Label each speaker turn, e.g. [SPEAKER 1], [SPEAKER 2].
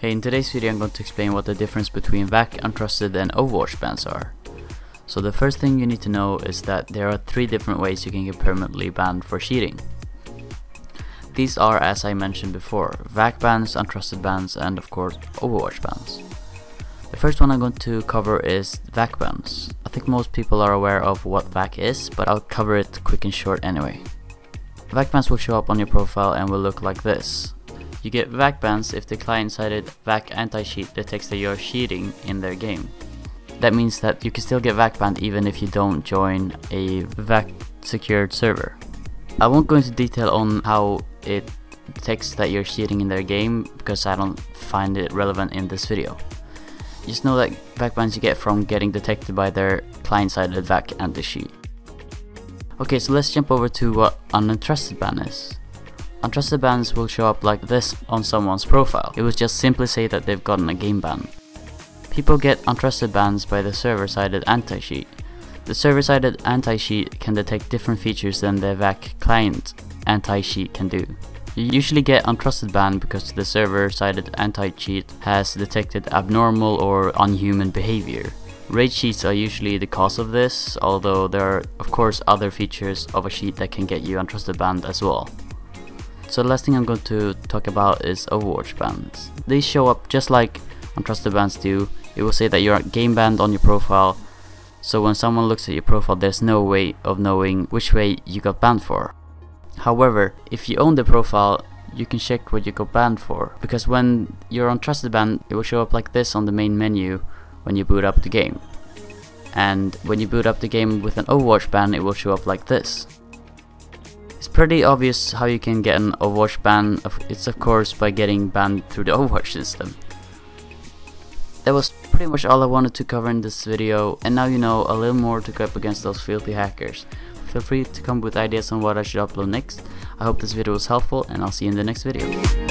[SPEAKER 1] Hey, in today's video I'm going to explain what the difference between VAC, Untrusted and Overwatch bans are. So the first thing you need to know is that there are three different ways you can get permanently banned for cheating. These are, as I mentioned before, VAC bans, Untrusted bans, and of course Overwatch bans. The first one I'm going to cover is VAC bans. I think most people are aware of what VAC is, but I'll cover it quick and short anyway. VAC bans will show up on your profile and will look like this. You get VAC bans if the client-sided VAC anti-cheat detects that you're cheating in their game. That means that you can still get VAC banned even if you don't join a VAC secured server. I won't go into detail on how it detects that you're cheating in their game because I don't find it relevant in this video. Just know that VAC bans you get from getting detected by their client-sided VAC anti-cheat. Okay, so let's jump over to what an untrusted ban is. Untrusted bans will show up like this on someone's profile. It will just simply say that they've gotten a game ban. People get untrusted bans by the server-sided anti-cheat. The server-sided anti-cheat can detect different features than the VAC client anti-cheat can do. You usually get untrusted ban because the server-sided anti-cheat has detected abnormal or unhuman behavior. Rage cheats are usually the cause of this, although there are of course other features of a cheat that can get you untrusted banned as well. So the last thing I'm going to talk about is Overwatch bans. These show up just like untrusted bans do. It will say that you're game banned on your profile. So when someone looks at your profile, there's no way of knowing which way you got banned for. However, if you own the profile, you can check what you got banned for. Because when you're untrusted ban, it will show up like this on the main menu when you boot up the game. And when you boot up the game with an Overwatch ban, it will show up like this. It's pretty obvious how you can get an Overwatch ban, it's of course by getting banned through the Overwatch system. That was pretty much all I wanted to cover in this video, and now you know a little more to go up against those filthy hackers. Feel free to come with ideas on what I should upload next. I hope this video was helpful, and I'll see you in the next video.